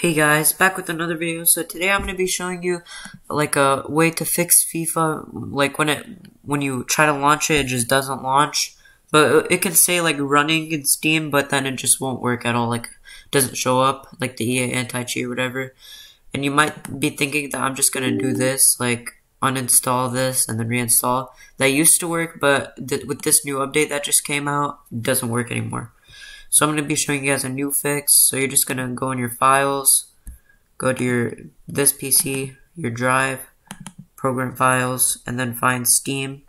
Hey guys, back with another video. So today I'm going to be showing you like a way to fix FIFA like when it when you try to launch it it just doesn't launch. But it can say like running in Steam but then it just won't work at all like doesn't show up like the EA anti-cheat or whatever. And you might be thinking that I'm just going to do this like uninstall this and then reinstall. That used to work but th with this new update that just came out doesn't work anymore. So I'm going to be showing you guys a new fix. So you're just going to go in your files, go to your this PC, your drive, program files, and then find Steam.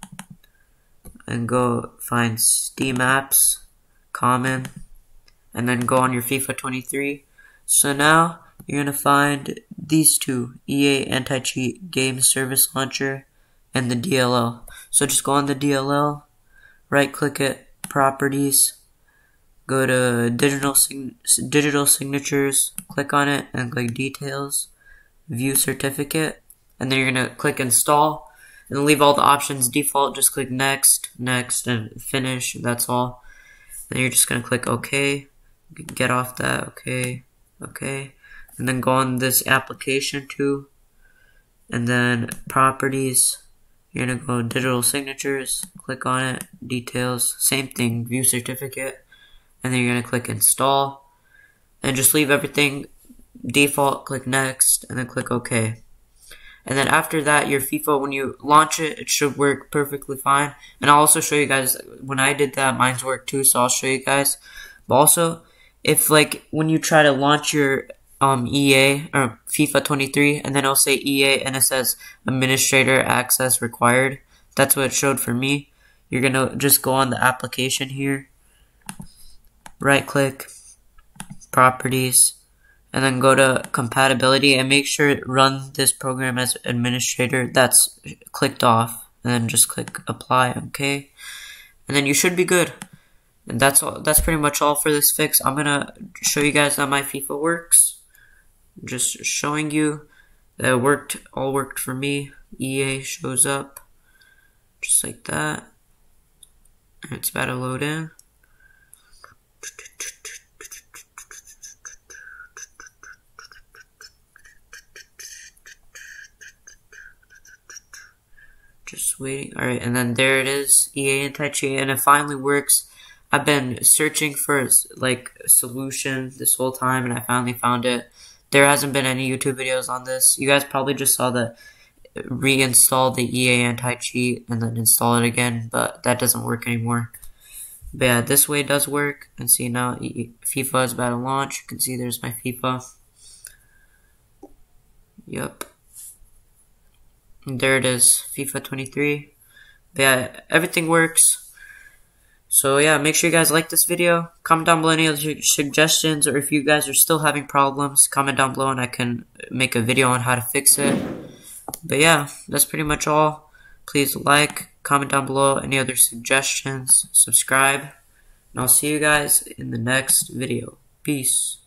And go find Steam apps, common, and then go on your FIFA 23. So now you're going to find these two, EA Anti-Cheat Game Service Launcher and the DLL. So just go on the DLL, right click it, properties, go to digital digital signatures, click on it and click details, view certificate, and then you're gonna click install and leave all the options default. Just click next, next, and finish. That's all. Then you're just gonna click OK, get off that, okay, okay, and then go on this application too, and then properties. You're gonna go digital signatures, click on it, details, same thing, view certificate and then you're going to click install and just leave everything default, click next, and then click OK. And then after that, your FIFA, when you launch it, it should work perfectly fine. And I'll also show you guys, when I did that, mine's worked too, so I'll show you guys. But also, if like, when you try to launch your um, EA, or FIFA 23, and then it'll say EA, and it says administrator access required, that's what it showed for me. You're gonna just go on the application here, right click, properties, and then go to compatibility and make sure it run this program as administrator. That's clicked off and then just click apply, okay? And then you should be good. And that's all, that's pretty much all for this fix. I'm gonna show you guys how my FIFA works. Just showing you that it worked, all worked for me. EA shows up just like that. And It's about to load in. Just waiting. Alright, and then there it is. EA anti-cheat, and it finally works. I've been searching for like a solution this whole time, and I finally found it. There hasn't been any YouTube videos on this. You guys probably just saw the reinstall the EA anti-cheat and then install it again, but that doesn't work anymore. But yeah, this way does work. And see now FIFA is about to launch. You can see there's my FIFA. Yep. And there it is, FIFA 23. But yeah, everything works. So yeah, make sure you guys like this video. Comment down below any other suggestions, or if you guys are still having problems, comment down below and I can make a video on how to fix it. But yeah, that's pretty much all. Please like, comment down below any other suggestions, subscribe, and I'll see you guys in the next video. Peace.